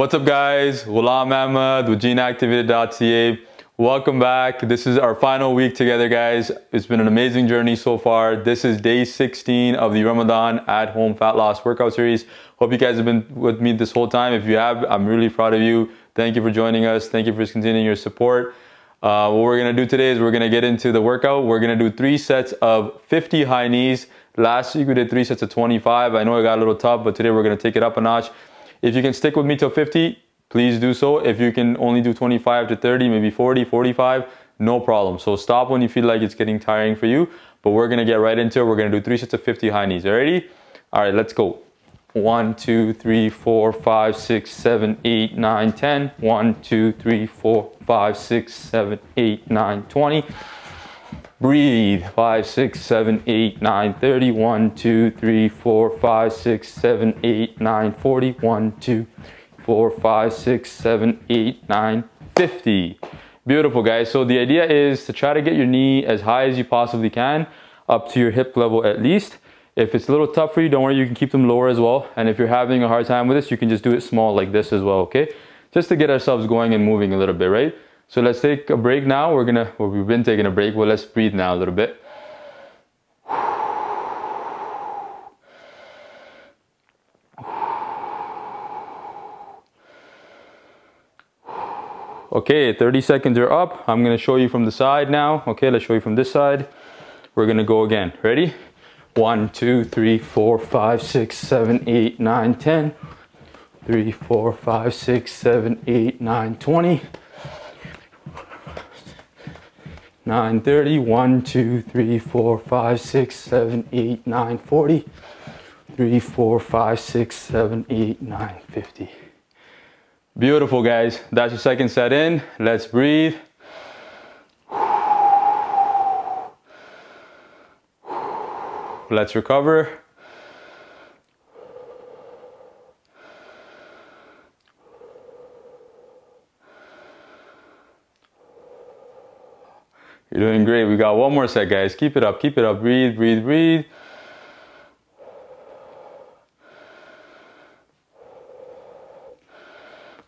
What's up guys? Ghulam Ahmed with geneactivated.ca. Welcome back. This is our final week together guys. It's been an amazing journey so far. This is day 16 of the Ramadan at home fat loss workout series. Hope you guys have been with me this whole time. If you have, I'm really proud of you. Thank you for joining us. Thank you for continuing your support. Uh, what we're gonna do today is we're gonna get into the workout. We're gonna do three sets of 50 high knees. Last week we did three sets of 25. I know it got a little tough, but today we're gonna take it up a notch. If you can stick with me till 50, please do so. If you can only do 25 to 30, maybe 40, 45, no problem. So stop when you feel like it's getting tiring for you, but we're gonna get right into it. We're gonna do three sets of 50 high knees. Ready? All right, let's go. One, two, three, four, five, six, seven, eight, nine, ten. One, two, three, four, five, six, seven, eight, nine, twenty. Breathe. Five, six, seven, eight, nine, thirty. One, two, three, four, five, six, seven, eight, nine, forty. One, two, four, five, six, seven, eight, nine, fifty. Beautiful, guys. So the idea is to try to get your knee as high as you possibly can, up to your hip level at least. If it's a little tough for you, don't worry, you can keep them lower as well. And if you're having a hard time with this, you can just do it small like this as well, okay? Just to get ourselves going and moving a little bit, right? So let's take a break now. We're gonna, well, we've been taking a break. Well, let's breathe now a little bit. Okay, 30 seconds are up. I'm gonna show you from the side now. Okay, let's show you from this side. We're gonna go again. Ready? One, two, three, four, five, six, seven, eight, nine, ten. Three, four, five, six, seven, eight, nine, twenty. 930, 1, 2, 3, 4, 5, 6, 7, 8, 9, 40, 3, 4, 5, 6, 7, 8, 9, 50. Beautiful guys, that's your second set in. Let's breathe. Let's recover. You're doing great. We got one more set, guys. Keep it up, keep it up. Breathe, breathe, breathe.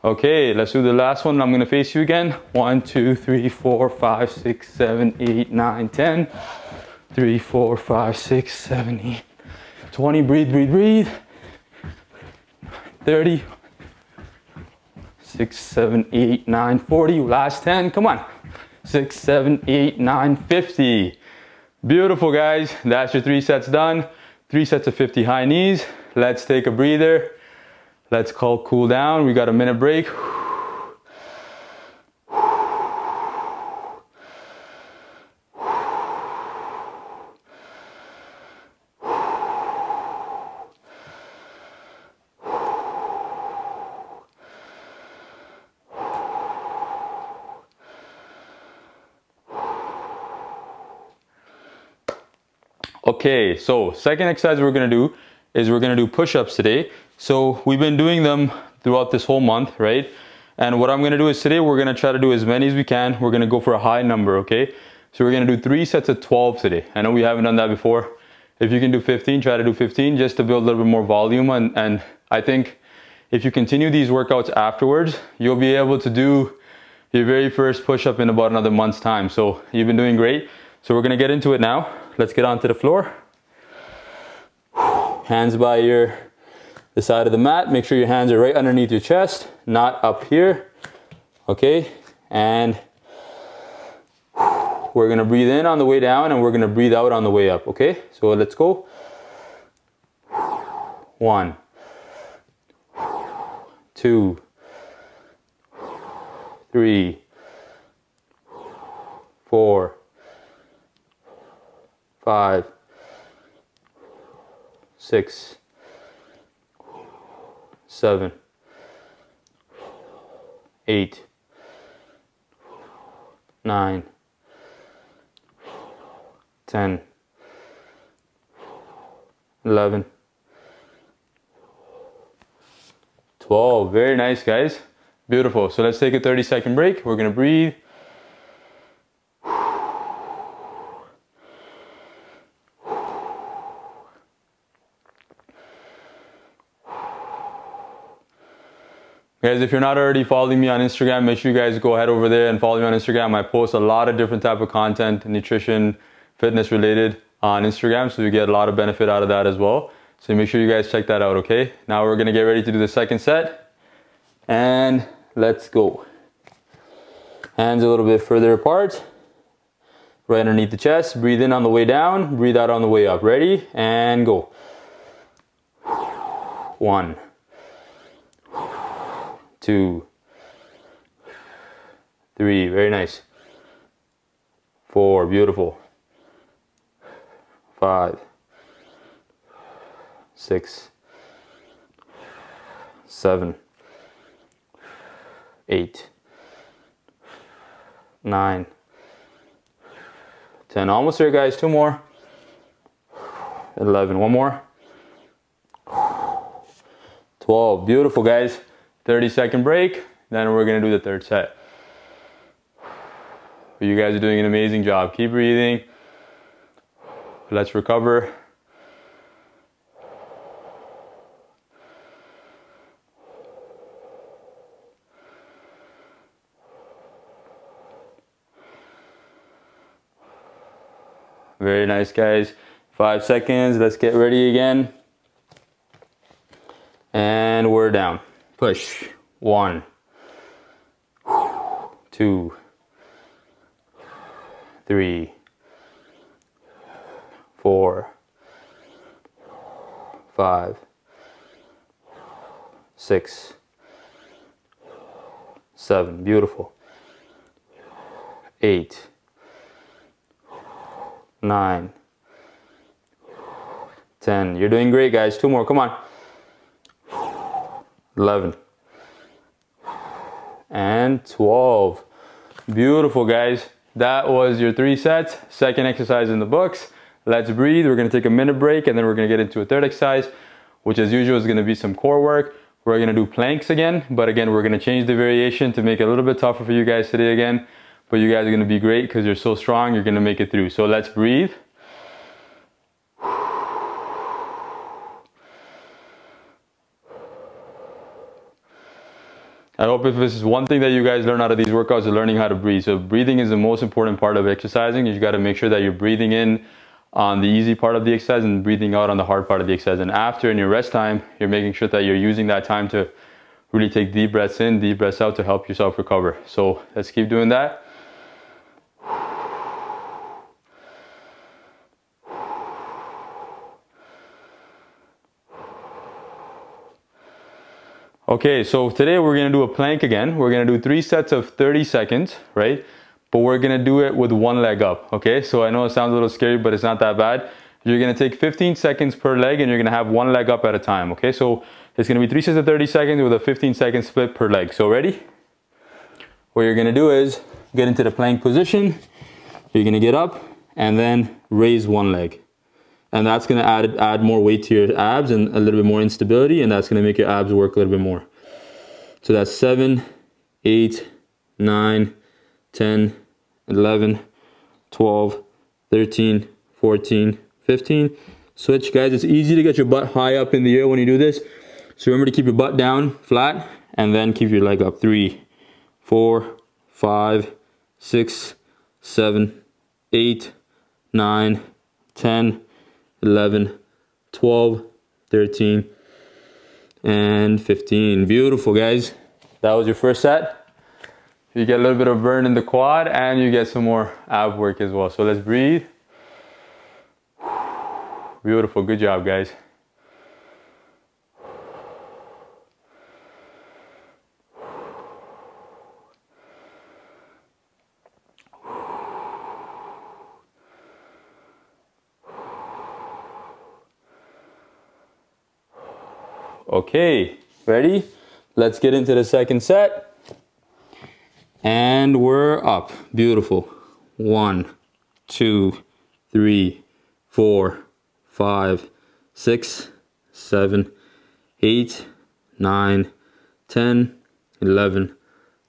Okay, let's do the last one. I'm gonna face you again. One, two, three, four, five, six, seven, eight, nine, ten. Three, four, five, six, seven, eight, 20. Breathe, breathe, breathe. 30. Six, seven, eight, nine, 40. Last 10. Come on six, seven, eight, nine, 50. Beautiful guys, that's your three sets done. Three sets of 50 high knees. Let's take a breather. Let's call cool down. We got a minute break. Okay, so second exercise we're gonna do is we're gonna do push-ups today. So we've been doing them throughout this whole month, right? And what I'm gonna do is today we're gonna try to do as many as we can. We're gonna go for a high number, okay? So we're gonna do three sets of 12 today. I know we haven't done that before. If you can do 15, try to do 15 just to build a little bit more volume. And, and I think if you continue these workouts afterwards, you'll be able to do your very first push-up in about another month's time. So you've been doing great. So we're gonna get into it now. Let's get onto the floor. Hands by your the side of the mat. Make sure your hands are right underneath your chest, not up here. Okay, and we're gonna breathe in on the way down and we're gonna breathe out on the way up. Okay, so let's go. One, two, three, four, five, six, seven, eight, nine, ten, eleven, twelve. Very nice, guys. Beautiful. So let's take a 30 second break. We're going to breathe. Guys, if you're not already following me on Instagram, make sure you guys go ahead over there and follow me on Instagram. I post a lot of different type of content, nutrition, fitness related on Instagram. So you get a lot of benefit out of that as well. So make sure you guys check that out, okay? Now we're gonna get ready to do the second set. And let's go. Hands a little bit further apart. Right underneath the chest. Breathe in on the way down. Breathe out on the way up. Ready? And go. One two, three, very nice. Four, beautiful. Five, six, seven, eight, nine, ten. Almost there, guys. Two more. Eleven. One more. Twelve. Beautiful, guys. 30 second break, then we're gonna do the third set. You guys are doing an amazing job. Keep breathing. Let's recover. Very nice, guys. Five seconds. Let's get ready again. And we're down. Push. One, two, three, four, five, six, seven. Beautiful. Eight, nine, ten. You're doing great, guys. Two more. Come on. 11 and 12 beautiful guys. That was your three sets. Second exercise in the books. Let's breathe. We're going to take a minute break and then we're going to get into a third exercise which as usual is going to be some core work. We're going to do planks again but again we're going to change the variation to make it a little bit tougher for you guys today again. But you guys are going to be great because you're so strong you're going to make it through. So let's breathe I hope if this is one thing that you guys learn out of these workouts is learning how to breathe. So breathing is the most important part of exercising. You got to make sure that you're breathing in on the easy part of the exercise and breathing out on the hard part of the exercise. And after in your rest time, you're making sure that you're using that time to really take deep breaths in, deep breaths out to help yourself recover. So let's keep doing that. Okay, so today we're gonna do a plank again. We're gonna do three sets of 30 seconds, right? But we're gonna do it with one leg up, okay? So I know it sounds a little scary, but it's not that bad. You're gonna take 15 seconds per leg and you're gonna have one leg up at a time, okay? So it's gonna be three sets of 30 seconds with a 15 second split per leg. So ready? What you're gonna do is get into the plank position. You're gonna get up and then raise one leg and that's going to add add more weight to your abs and a little bit more instability and that's going to make your abs work a little bit more. So that's 7 8 9 10 11 12 13 14 15 switch guys it's easy to get your butt high up in the air when you do this. So remember to keep your butt down flat and then keep your leg up. Three four five six seven eight nine ten 11, 12, 13, and 15. Beautiful, guys. That was your first set. You get a little bit of burn in the quad and you get some more ab work as well. So let's breathe. Beautiful, good job, guys. Okay, ready? Let's get into the second set. And we're up. Beautiful. One, two, three, four, five, six, seven, eight, nine, 10, 11,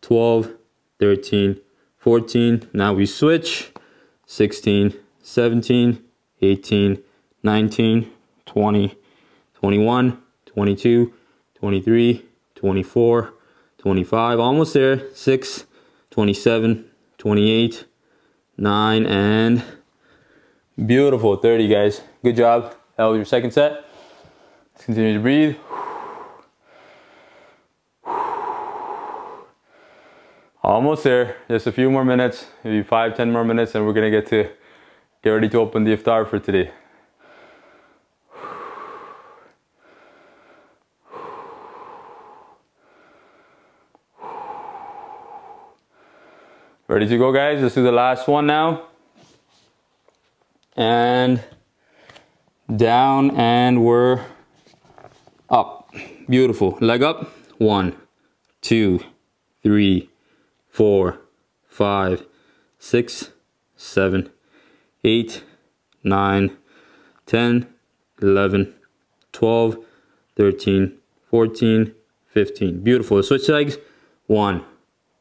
12, 13, 14. Now we switch. 16, 17, 18, 19, 20, 21, 22, 23, 24, 25, almost there, 6, 27, 28, 9, and beautiful, 30 guys. Good job. That was your second set. Let's continue to breathe. Almost there, just a few more minutes, maybe five, 10 more minutes, and we're gonna get to get ready to open the iftar for today. Ready to go guys? Let's do the last one now. And down and we're up. Beautiful. Leg up. One, two, three, four, five, six, seven, eight, nine, 10, 11, 12, 13, 14, 15. Beautiful. Switch legs. One,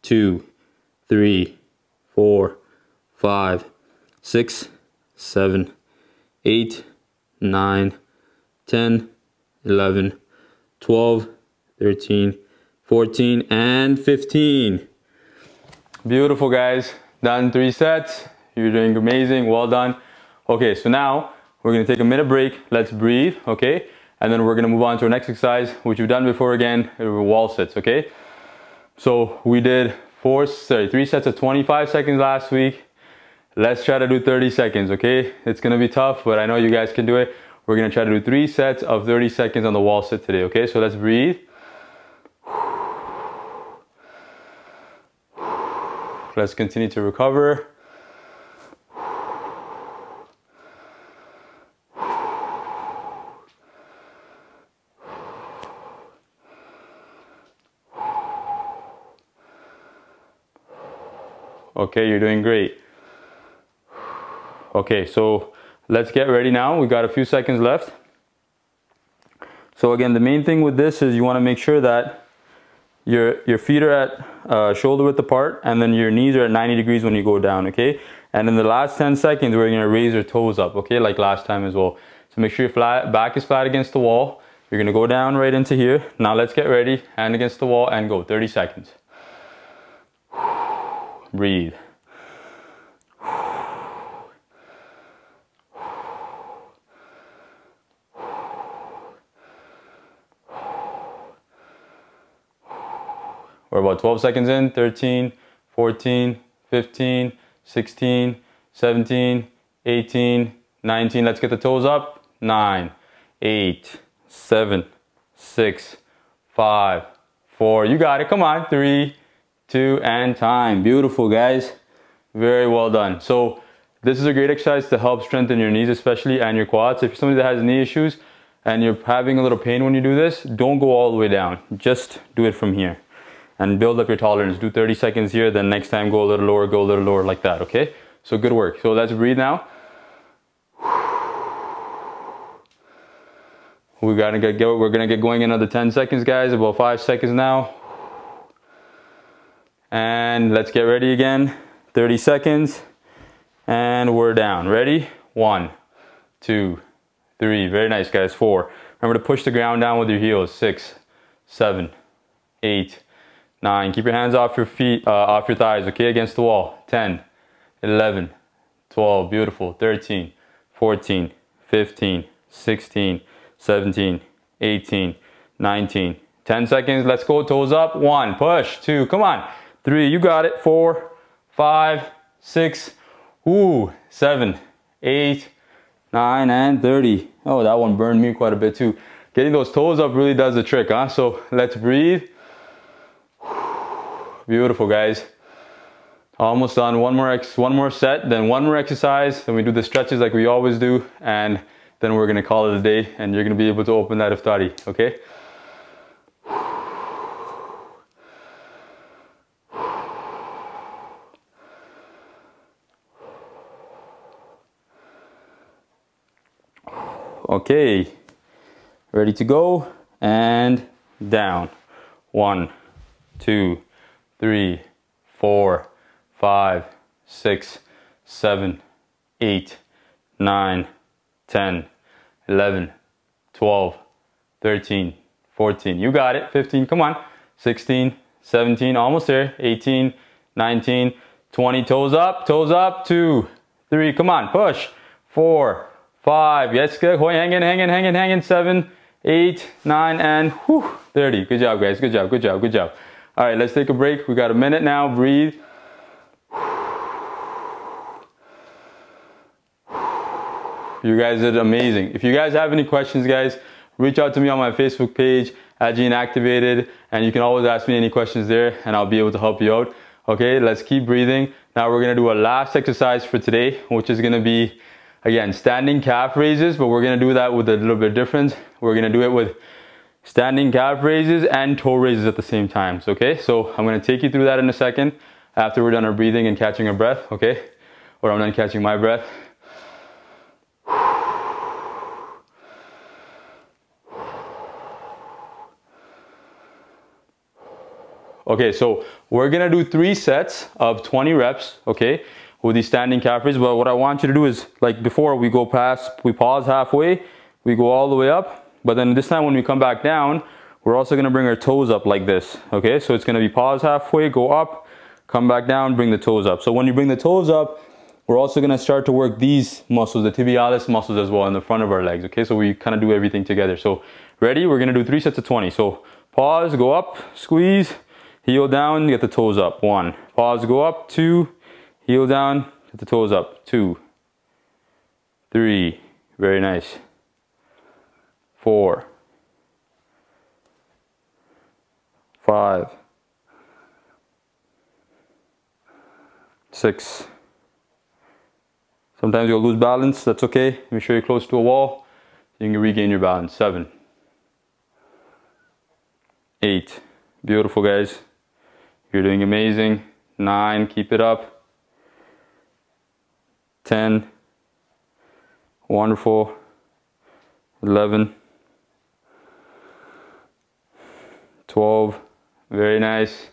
two, three, four, five, six, seven, eight, nine, 10, 11, 12, 13, 14, and 15. Beautiful, guys. Done three sets. You're doing amazing. Well done. Okay, so now we're to take a minute break. Let's breathe, okay? And then we're to move on to our next exercise, which we've done before again, wall sits, okay? So we did four, sorry, three sets of 25 seconds last week. Let's try to do 30 seconds, okay? It's gonna be tough, but I know you guys can do it. We're gonna try to do three sets of 30 seconds on the wall sit today, okay? So let's breathe. Let's continue to recover. Okay, you're doing great. Okay, so let's get ready now. We got a few seconds left. So again, the main thing with this is you want to make sure that your, your feet are at uh, shoulder width apart and then your knees are at 90 degrees when you go down, okay? And in the last 10 seconds, we're gonna raise your toes up, okay? Like last time as well. So make sure your flat, back is flat against the wall. You're gonna go down right into here. Now let's get ready, hand against the wall and go, 30 seconds. Breathe. We're about 12 seconds in, 13, 14, 15, 16, 17, 18, 19. Let's get the toes up. 9, 8, 7, 6, 5, 4. You got it. Come on. 3, two, and time. Beautiful, guys. Very well done. So this is a great exercise to help strengthen your knees especially and your quads. If you're somebody that has knee issues and you're having a little pain when you do this, don't go all the way down. Just do it from here and build up your tolerance. Do 30 seconds here, then next time go a little lower, go a little lower like that, okay? So good work. So let's breathe now. We gotta get, we're gonna get going another 10 seconds, guys, about five seconds now. And let's get ready again. 30 seconds. And we're down. Ready? One, two, three. Very nice, guys. Four. Remember to push the ground down with your heels. Six, seven, eight, nine. Keep your hands off your feet, uh, off your thighs, okay? Against the wall. 10, 11, 12. Beautiful. 13, 14, 15, 16, 17, 18, 19. 10 seconds. Let's go. Toes up. One. Push. Two. Come on three, you got it, four, five, six, ooh, seven, eight, nine, and 30. Oh, that one burned me quite a bit too. Getting those toes up really does the trick, huh? So let's breathe. Beautiful, guys. Almost done. One more ex one more set, then one more exercise. Then we do the stretches like we always do, and then we're gonna call it a day, and you're gonna be able to open that iftari, okay? Okay, ready to go and down. One, two, three, four, five, six, seven, eight, nine, 10, 11, 12, 13, 14. You got it. 15, come on. 16, 17, almost there, 18, 19, 20, toes up, toes up, two, three, come on, push, four, five, yes, good, hang in, hang in, hang in, hang in, seven, eight, nine, and whew, 30. Good job, guys, good job, good job, good job. All right, let's take a break. We got a minute now, breathe. You guys did amazing. If you guys have any questions, guys, reach out to me on my Facebook page at Gene Activated, and you can always ask me any questions there, and I'll be able to help you out. Okay, let's keep breathing. Now we're gonna do a last exercise for today, which is gonna be, again, standing calf raises, but we're gonna do that with a little bit of difference. We're gonna do it with standing calf raises and toe raises at the same time. Okay, so I'm gonna take you through that in a second after we're done our breathing and catching our breath, okay? Or I'm done catching my breath. Okay, so we're gonna do three sets of 20 reps, okay, with these standing calf raises. But what I want you to do is, like before, we go past, we pause halfway, we go all the way up, but then this time when we come back down, we're also gonna bring our toes up like this, okay? So it's gonna be pause halfway, go up, come back down, bring the toes up. So when you bring the toes up, we're also gonna start to work these muscles, the tibialis muscles as well in the front of our legs, okay? So we kind of do everything together. So ready? We're gonna do three sets of 20. So pause, go up, squeeze, heel down, get the toes up, one. Pause, go up, two, heel down, get the toes up, two, three, very nice, four, five, six. Sometimes you'll lose balance, that's okay. Make sure you're close to a wall. so You can regain your balance. Seven, eight, beautiful guys. You're doing amazing. Nine, keep it up. 10, wonderful. 11, 12, very nice.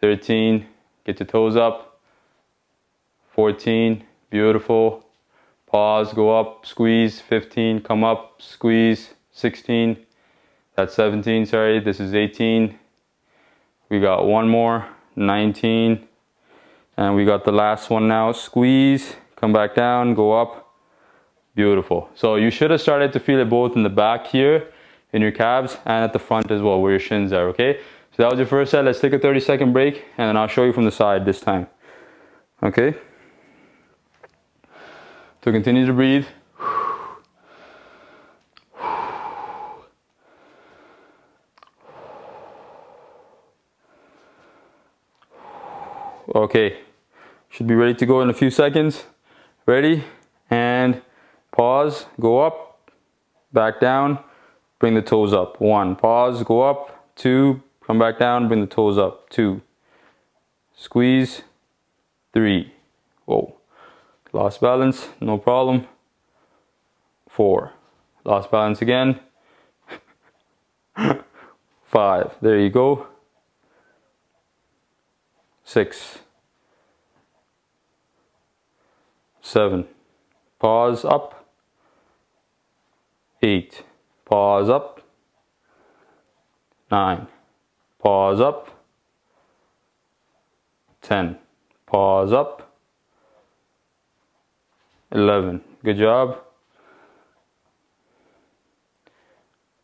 13, get your toes up. 14, beautiful. Pause, go up, squeeze. 15, come up, squeeze. 16, that's 17, sorry, this is 18. We got one more, 19. And we got the last one now, squeeze, come back down, go up. Beautiful. So you should have started to feel it both in the back here, in your calves, and at the front as well, where your shins are, okay? So that was your first set. Let's take a 30 second break, and then I'll show you from the side this time. Okay? So continue to breathe. Okay, should be ready to go in a few seconds. Ready? And pause, go up, back down, bring the toes up. One, pause, go up, two, come back down, bring the toes up. Two, squeeze, three. Whoa, lost balance, no problem. Four, lost balance again. Five, there you go six, seven, pause up, eight, pause up, nine, pause up, 10, pause up, 11, good job,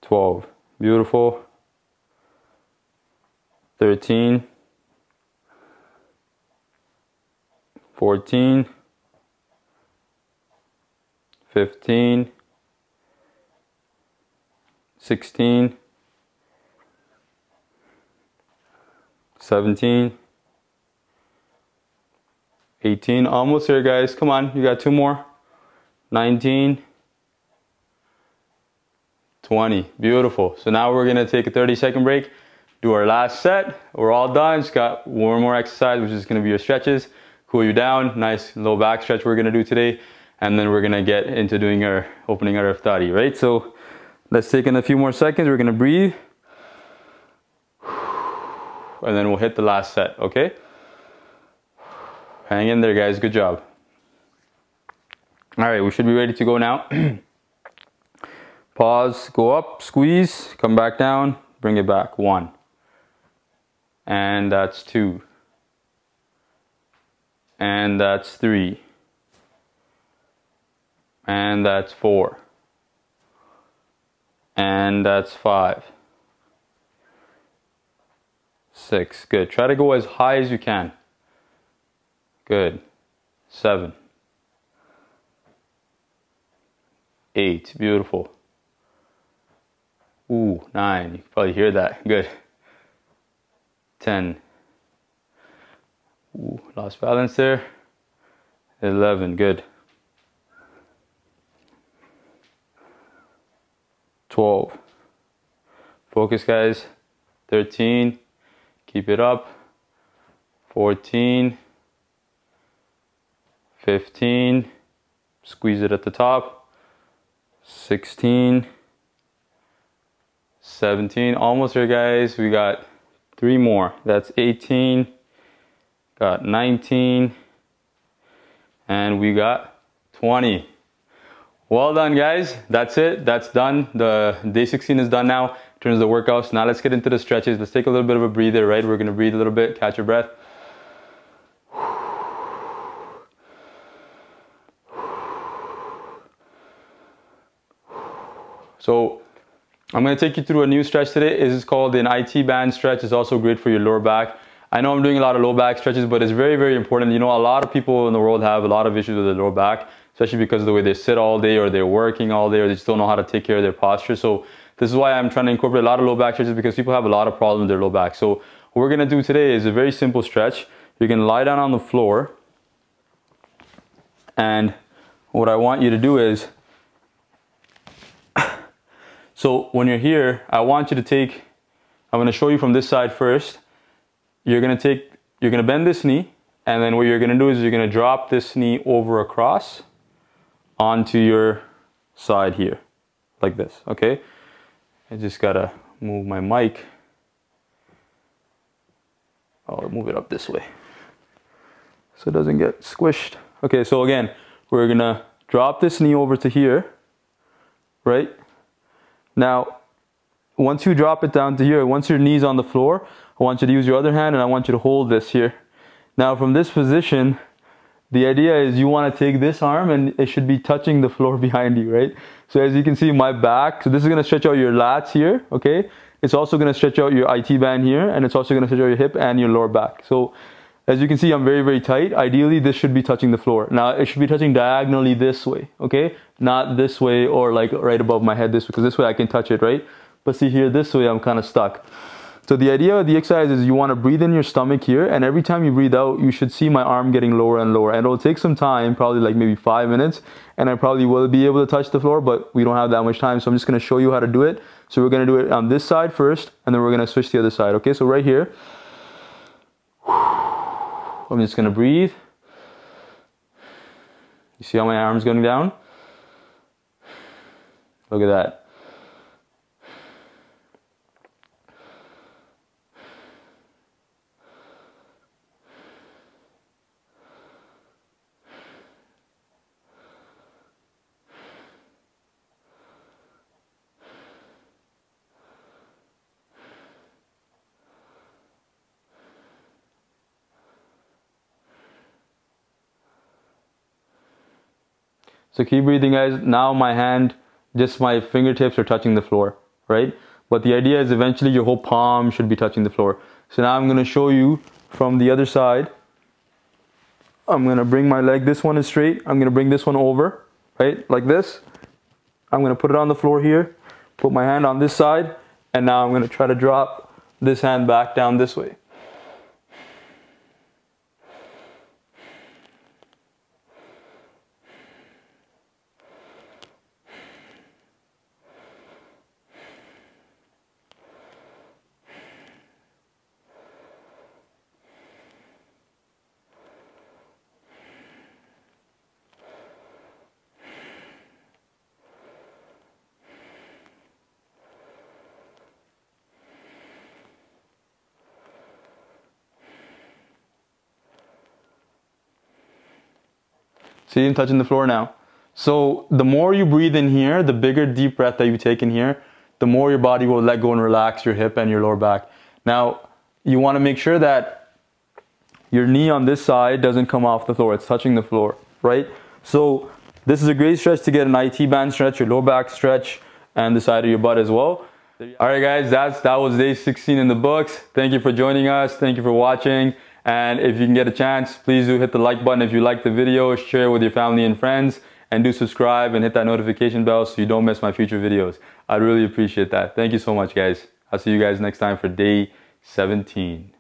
12, beautiful, 13, 14, 15, 16, 17, 18, almost there guys, come on, you got two more, 19, 20, beautiful. So now we're gonna take a 30 second break, do our last set, we're all done, just got one more exercise, which is gonna be your stretches. Cool you down. Nice low back stretch we're gonna do today. And then we're gonna get into doing our opening our iftari, right? So let's take in a few more seconds. We're gonna breathe. And then we'll hit the last set, okay? Hang in there, guys. Good job. All right, we should be ready to go now. Pause, go up, squeeze, come back down, bring it back. One, And that's two. And that's three. And that's four. And that's five. Six. Good. Try to go as high as you can. Good. Seven. Eight. Beautiful. Ooh, nine. You can probably hear that. Good. Ten. Ooh, lost balance there. Eleven. Good. 12. Focus, guys. 13. Keep it up. 14. 15. Squeeze it at the top. 16. 17. Almost here, guys. We got three more. That's 18. Got 19. And we got 20. Well done, guys. That's it. That's done. The day 16 is done now in terms of the workouts. Now let's get into the stretches. Let's take a little bit of a breather, right? We're to breathe a little bit, catch your breath. So I'm to take you through a new stretch today. This is called an IT band stretch. It's also great for your lower back. I know I'm doing a lot of low back stretches, but it's very, very important. You know, a lot of people in the world have a lot of issues with the lower back especially because of the way they sit all day or they're working all day or they just don't know how to take care of their posture. So this is why I'm trying to incorporate a lot of low back stretches because people have a lot of problems with their low back. So what we're gonna do today is a very simple stretch. You're gonna lie down on the floor and what I want you to do is, so when you're here, I want you to take, I'm gonna show you from this side first. You're gonna take, you're gonna bend this knee and then what you're gonna do is you're gonna drop this knee over across onto your side here, like this, okay? I just gotta move my mic. I'll move it up this way so it doesn't get squished. Okay, so again, we're gonna drop this knee over to here, right? Now, once you drop it down to here, once your knee's on the floor, I want you to use your other hand and I want you to hold this here. Now from this position, the idea is you want to take this arm and it should be touching the floor behind you, right? So as you can see my back, so this is going to stretch out your lats here, okay? It's also going to stretch out your IT band here and it's also going to stretch out your hip and your lower back. So as you can see, I'm very, very tight. Ideally, this should be touching the floor. Now, it should be touching diagonally this way, okay? Not this way or like right above my head this way, because this way I can touch it, right? But see here, this way I'm kind of stuck. So the idea of the exercise is you want to breathe in your stomach here and every time you breathe out, you should see my arm getting lower and lower. And it'll take some time, probably like maybe five minutes. And I probably will be able to touch the floor, but we don't have that much time. So I'm just going to show you how to do it. So we're going to do it on this side first and then we're going to switch the other side. Okay, so right here, I'm just going to breathe. You see how my arm's going down? Look at that. So keep breathing guys. Now my hand, just my fingertips are touching the floor, right? But the idea is eventually your whole palm should be touching the floor. So now I'm gonna show you from the other side. I'm gonna bring my leg, this one is straight. I'm gonna bring this one over, right? Like this. I'm gonna put it on the floor here, put my hand on this side, and now I'm gonna try to drop this hand back down this way. See, I'm touching the floor now. So the more you breathe in here, the bigger deep breath that you take in here, the more your body will let go and relax your hip and your lower back. Now, you want to make sure that your knee on this side doesn't come off the floor. It's touching the floor, right? So this is a great stretch to get an IT band stretch, your lower back stretch, and the side of your butt as well. All right, guys, that's that was day 16 in the books. Thank you for joining us. Thank you for watching. And if you can get a chance, please do hit the like button if you like the video, share it with your family and friends, and do subscribe and hit that notification bell so you don't miss my future videos. I'd really appreciate that. Thank you so much, guys. I'll see you guys next time for day 17.